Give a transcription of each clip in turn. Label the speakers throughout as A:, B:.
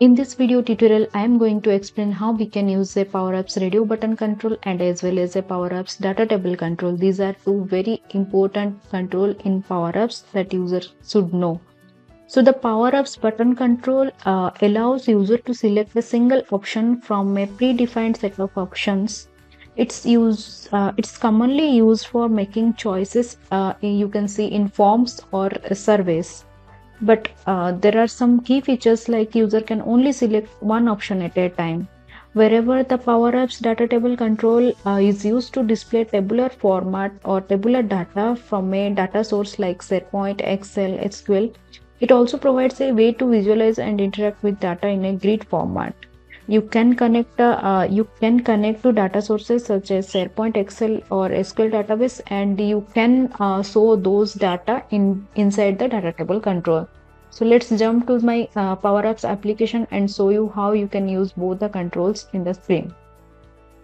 A: In this video tutorial, I am going to explain how we can use a PowerApps radio button control and as well as a PowerApps data table control. These are two very important control in PowerApps that user should know. So the PowerApps button control uh, allows user to select a single option from a predefined set of options. It's used. Uh, it's commonly used for making choices. Uh, you can see in forms or surveys but uh, there are some key features like user can only select one option at a time wherever the power apps data table control uh, is used to display tabular format or tabular data from a data source like SharePoint, Excel, SQL. It also provides a way to visualize and interact with data in a grid format. You can connect uh, you can connect to data sources such as SharePoint, Excel, or SQL database, and you can uh, show those data in inside the data table control. So let's jump to my uh, Power Apps application and show you how you can use both the controls in the screen.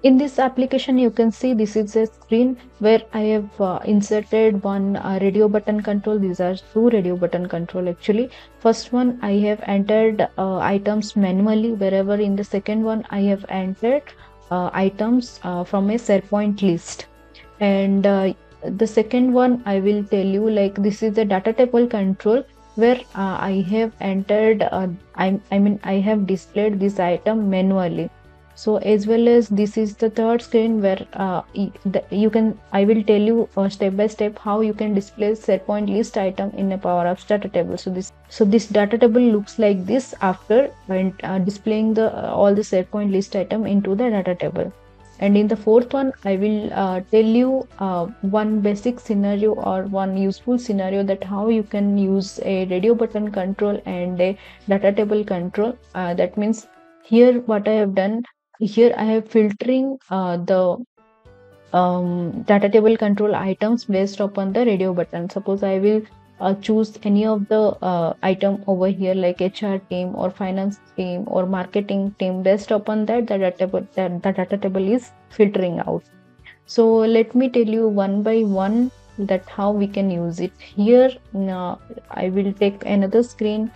A: In this application, you can see this is a screen where I have uh, inserted one uh, radio button control. These are two radio button control actually. First one, I have entered uh, items manually wherever in the second one, I have entered uh, items uh, from a SharePoint list. And uh, the second one, I will tell you like this is the data table control where I have entered I, I mean I have displayed this item manually so as well as this is the third screen where uh, you can I will tell you uh, step by step how you can display SharePoint list item in a Power Apps data table. So this so this data table looks like this after uh, displaying the uh, all the SharePoint list item into the data table. And in the fourth one i will uh, tell you uh, one basic scenario or one useful scenario that how you can use a radio button control and a data table control. That means here what i have done here i have filtering uh, the um, data table control items based upon the radio button. Suppose i will uh, choose any of the uh, item over here like HR team or finance team or marketing team. Based upon that the data, the, the data table is filtering out. So let me tell you one by one that how we can use it. Here now i will take another screen.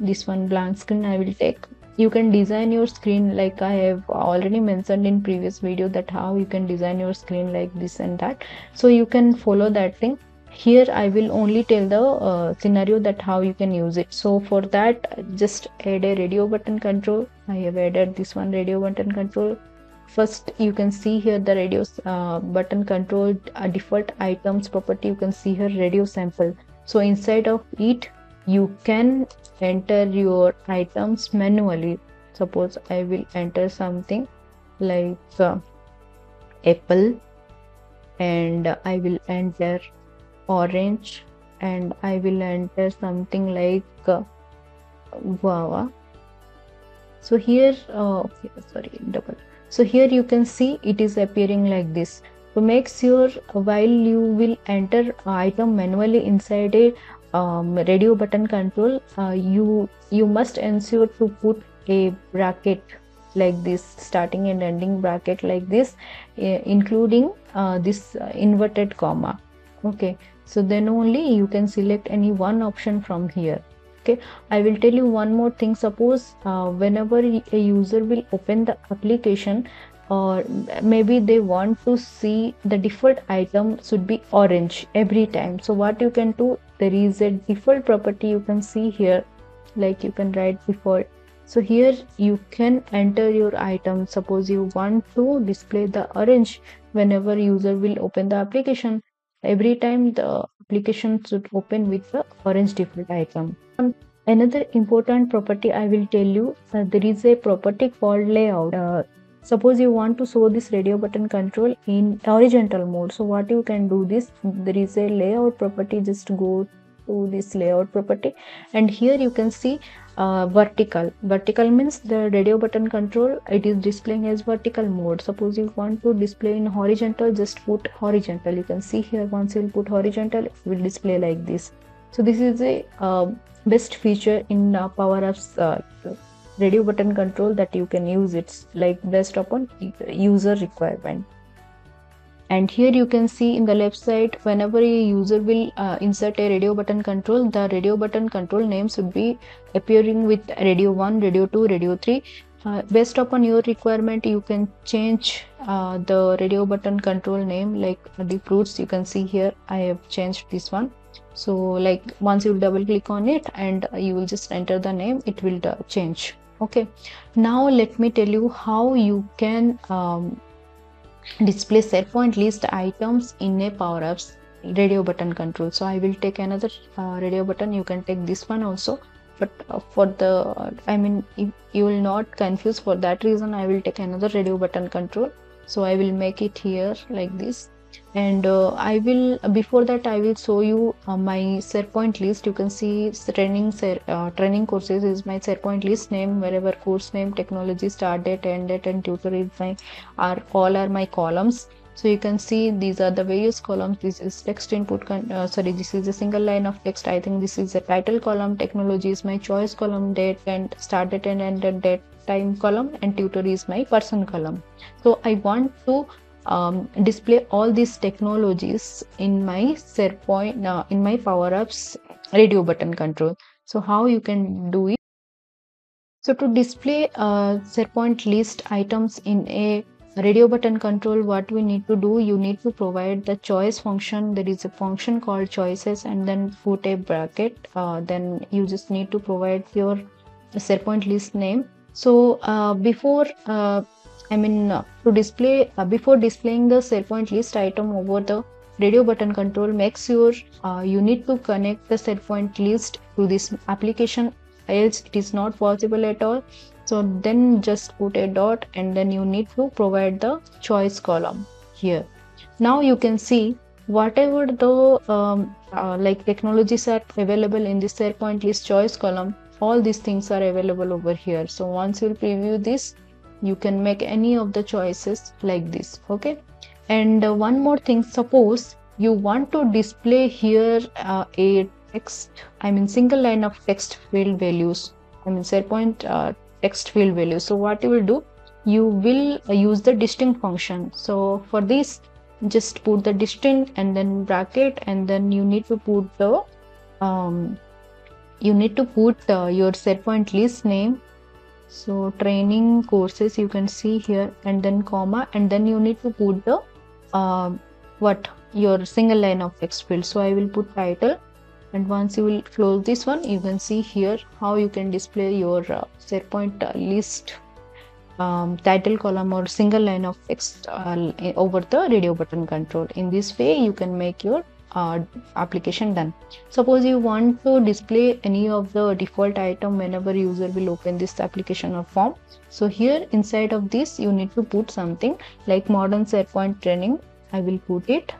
A: This one blank screen i will take you can design your screen like i have already mentioned in previous video that how you can design your screen like this and that. So you can follow that thing. Here i will only tell the uh, scenario that how you can use it. So for that just add a radio button control. I have added this one radio button control. First you can see here the radio uh, button control uh, default items property. You can see here radio sample. So inside of it you can enter your items manually. Suppose i will enter something like uh, apple and i will enter orange and I will enter something like uh, guava. So here uh, okay, sorry double. So here you can see it is appearing like this. So make sure while you will enter item manually inside a um, radio button control uh, you you must ensure to put a bracket like this starting and ending bracket like this including uh, this uh, inverted comma. Okay so then only you can select any one option from here. Okay i will tell you one more thing. Suppose uh, whenever a user will open the application or maybe they want to see the default item should be orange every time. So what you can do there is a default property you can see here like you can write default. So here you can enter your item. Suppose you want to display the orange whenever user will open the application. Every time the application should open with the orange default item. Another important property I will tell you, uh, there is a property called layout. Uh, suppose you want to show this radio button control in horizontal mode. So what you can do this, there is a layout property, just go to this layout property. And here you can see uh, vertical. Vertical means the radio button control it is displaying as vertical mode. Suppose you want to display in horizontal just put horizontal. You can see here once you put horizontal it will display like this. So this is a uh, best feature in uh, power uh, radio button control that you can use. It's like based upon user requirement. And here you can see in the left side whenever a user will uh, insert a radio button control the radio button control names would be appearing with radio 1 radio 2 radio 3 uh, based upon your requirement you can change uh, the radio button control name like the fruits you can see here. I have changed this one. So like once you double click on it and you will just enter the name it will uh, change okay. Now let me tell you how you can um, display SharePoint list items in a Power Apps radio button control. So i will take another uh, radio button. You can take this one also. But uh, for the i mean you will not confuse. For that reason i will take another radio button control. So i will make it here like this and uh, i will before that i will show you uh, my SharePoint list. You can see training uh, training courses is my SharePoint list name. Wherever course name technology start date end date and tutor is my are all are my columns. So you can see these are the various columns. This is text input uh, sorry this is a single line of text. I think this is a title column. Technology is my choice column date and start date and end date time column and tutor is my person column. So i want to um, display all these technologies in my SharePoint uh, in my Power Apps radio button control. So how you can do it? So to display uh, SharePoint list items in a radio button control what we need to do you need to provide the choice function. There is a function called choices and then put a bracket. Uh, then you just need to provide your SharePoint list name. So uh, before uh, I mean uh, to display uh, before displaying the SharePoint list item over the radio button control make sure uh, you need to connect the SharePoint list to this application else it is not possible at all. So then just put a dot and then you need to provide the choice column here. Now you can see whatever the um, uh, like technologies are available in this SharePoint list choice column all these things are available over here. So once you preview this you can make any of the choices like this okay? And uh, one more thing suppose you want to display here uh, a text i mean single line of text field values i mean SharePoint uh, text field value so what you will do you will uh, use the distinct function. So for this just put the distinct and then bracket and then you need to put the um, you need to put uh, your SharePoint list name so training courses you can see here and then comma and then you need to put the uh, what your single line of text field. So i will put title and once you will close this one you can see here how you can display your uh, SharePoint uh, list um, title column or single line of text uh, over the radio button control. In this way you can make your uh, application done. Suppose you want to display any of the default item whenever user will open this application or form. So here inside of this you need to put something like modern SharePoint training. I will put it.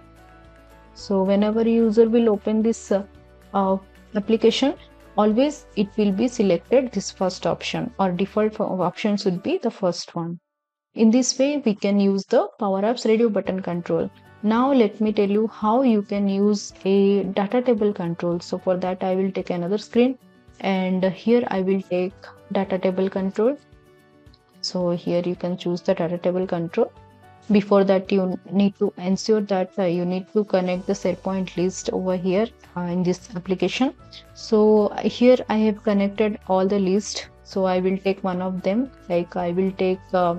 A: So whenever user will open this uh, uh, application always it will be selected this first option or default option should be the first one. In this way we can use the power apps radio button control now let me tell you how you can use a data table control. So for that i will take another screen and here i will take data table control. So here you can choose the data table control. Before that you need to ensure that uh, you need to connect the SharePoint list over here uh, in this application. So here I have connected all the list. So I will take one of them like I will take uh,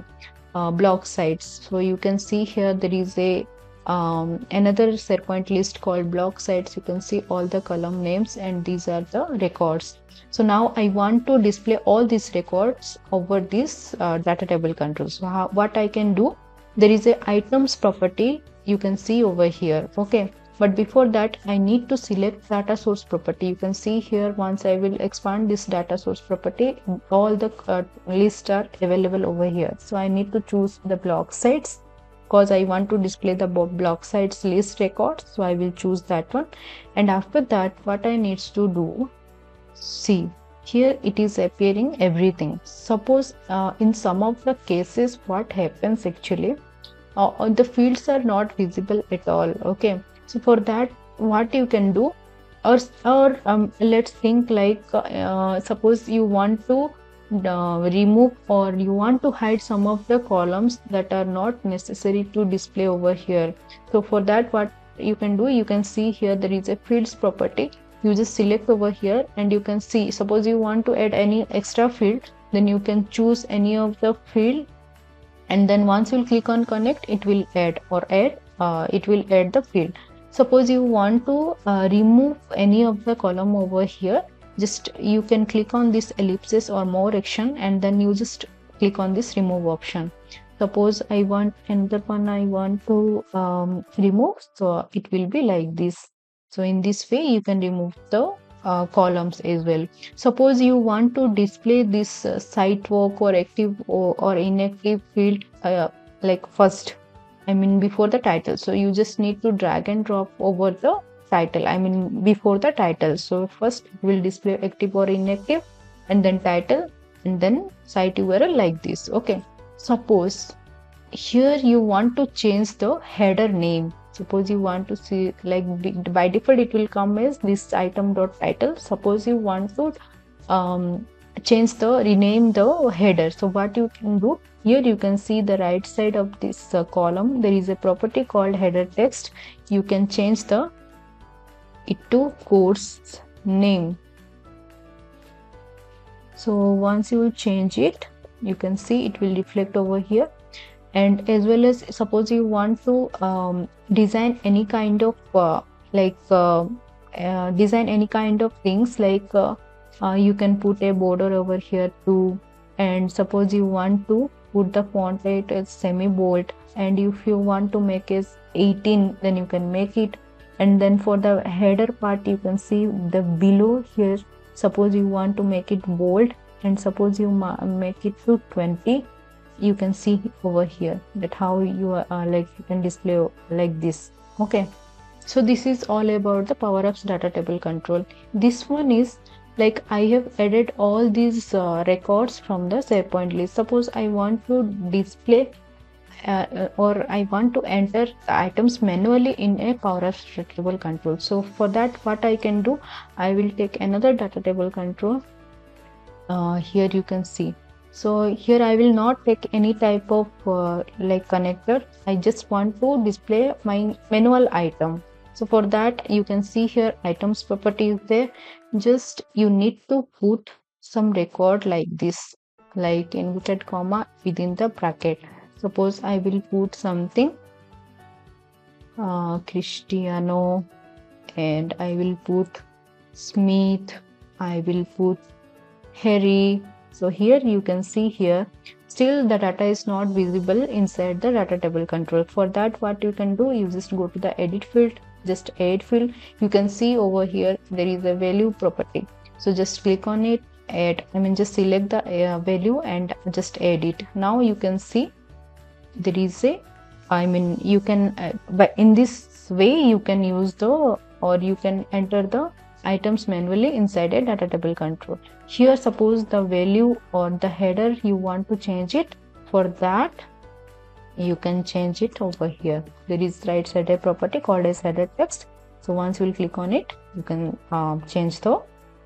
A: uh block sites. So you can see here there is a um, another SharePoint list called block sites. You can see all the column names and these are the records. So now I want to display all these records over this uh, data table control. So how, what I can do? There is a items property you can see over here. Okay. But before that I need to select data source property. You can see here once I will expand this data source property all the uh, lists are available over here. So I need to choose the block sites because I want to display the block sites list record so I will choose that one. And after that what I needs to do see here it is appearing everything. Suppose uh, in some of the cases what happens actually uh, uh, the fields are not visible at all okay? So for that what you can do or, or um, let's think like uh, suppose you want to uh, remove or you want to hide some of the columns that are not necessary to display over here. So for that what you can do you can see here there is a fields property. You just select over here and you can see suppose you want to add any extra field then you can choose any of the field. And then once you click on connect it will add or add uh, it will add the field. Suppose you want to uh, remove any of the column over here just you can click on this ellipsis or more action and then you just click on this remove option. Suppose i want another one i want to um, remove so it will be like this. So in this way you can remove the uh, columns as well. Suppose you want to display this uh, site walk or active or, or inactive field uh, like first i mean before the title. So you just need to drag and drop over the title i mean before the title. So first it will display active or inactive and then title and then site url like this okay? Suppose here you want to change the header name. Suppose you want to see like by default it will come as this item dot title. Suppose you want to um, change the rename the header. So what you can do here you can see the right side of this uh, column. There is a property called header text. You can change the it to course name. So once you change it you can see it will reflect over here. And as well as suppose you want to um, design any kind of uh, like uh, uh, design any kind of things like uh, uh, you can put a border over here too. And suppose you want to put the font weight as semi bold and if you want to make it 18 then you can make it and then for the header part you can see the below here suppose you want to make it bold and suppose you make it to 20 you can see over here that how you are uh, like you can display like this. Okay. So this is all about the Power Apps data table control. This one is like i have added all these uh, records from the SharePoint list. Suppose i want to display uh, or I want to enter the items manually in a Power Apps table control. So for that, what I can do, I will take another data table control. Uh, here you can see. So here I will not take any type of uh, like connector. I just want to display my manual item. So for that, you can see here items property is there. Just you need to put some record like this, like inverted comma within the bracket suppose I will put something uh, Cristiano and I will put Smith I will put Harry. So here you can see here still the data is not visible inside the data table control. For that what you can do you just go to the edit field just add field. You can see over here there is a value property. So just click on it add i mean just select the uh, value and just add it. Now you can see there is a i mean you can uh, but in this way you can use the or you can enter the items manually inside a data table control. Here suppose the value or the header you want to change it. For that you can change it over here. There is right side a property called as header text. So once you will click on it you can uh, change the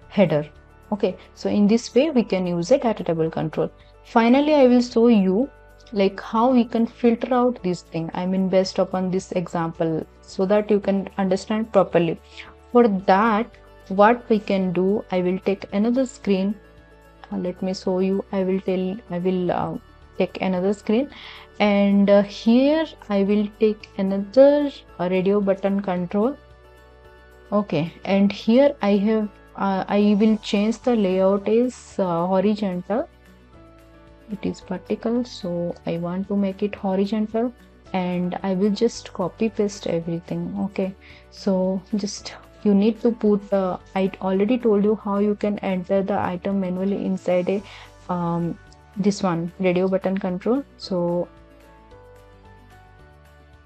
A: header. Okay. So in this way we can use a data table control. Finally i will show you like how we can filter out this thing. I mean based upon this example so that you can understand properly. For that what we can do i will take another screen. Uh, let me show you. I will tell i will uh, take another screen. And uh, here i will take another uh, radio button control. Okay. And here i have uh, i will change the layout is uh, horizontal it is vertical so I want to make it horizontal and I will just copy paste everything okay? So just you need to put uh, I already told you how you can enter the item manually inside a um, this one radio button control. So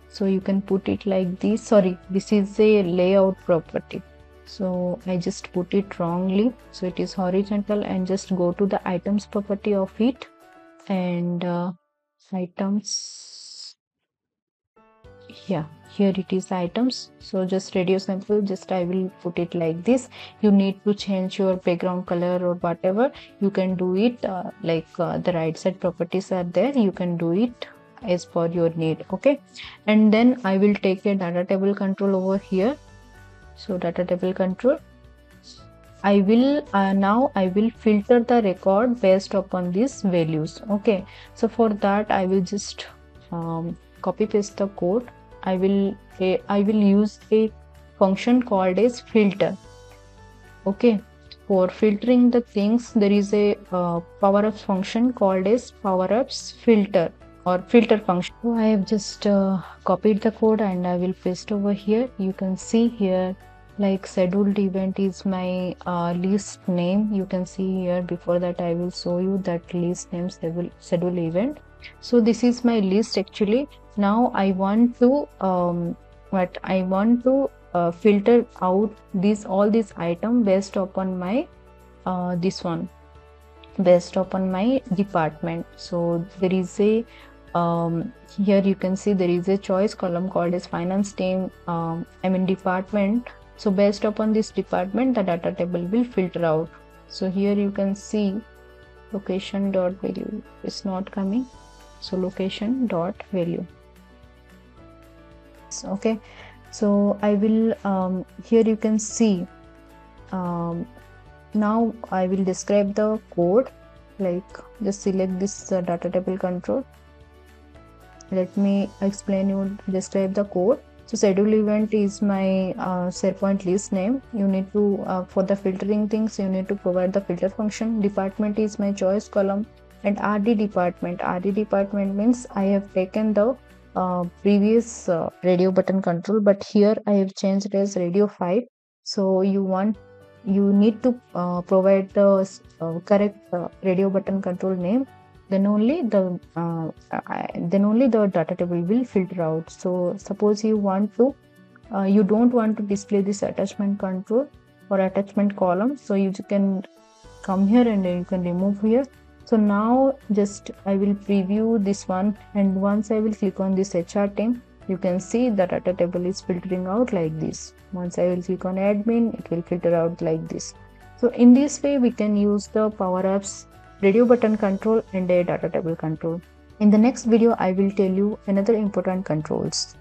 A: so you can put it like this. Sorry this is a layout property. So I just put it wrongly. So it is horizontal and just go to the items property of it and uh, items. Yeah here it is items. So just radio sample just i will put it like this. You need to change your background color or whatever. You can do it uh, like uh, the right side properties are there. You can do it as per your need okay? And then i will take a data table control over here. So data table control I will uh, now I will filter the record based upon these values. Okay. So for that I will just um, copy paste the code. I will I will use a function called as filter. Okay. For filtering the things there is a uh, Power Apps function called as Power Apps filter or filter function. So I have just uh, copied the code and I will paste over here. You can see here like scheduled event is my uh, list name. You can see here before that i will show you that list name schedule event. So this is my list actually. Now i want to um what? I want to uh, filter out these all these item based upon my uh, this one. Based upon my department. So there is a um, here you can see there is a choice column called as finance team um, i mean department so based upon this department the data table will filter out. So here you can see location dot value is not coming. So location dot value. Okay. So i will um, here you can see um, now i will describe the code. Like just select this uh, data table control. Let me explain you describe the code so schedule event is my uh, SharePoint list name. You need to, uh, for the filtering things, you need to provide the filter function. Department is my choice column and RD department. RD department means I have taken the uh, previous uh, radio button control, but here I have changed it as radio 5. So you want, you need to uh, provide the uh, correct radio button control name then only the uh, then only the data table will filter out. So suppose you want to uh, you don't want to display this attachment control or attachment column. So you can come here and you can remove here. So now just i will preview this one. And once i will click on this hr team you can see the data table is filtering out like this. Once i will click on admin it will filter out like this. So in this way we can use the power apps radio button control and a data table control. In the next video, I will tell you another important controls.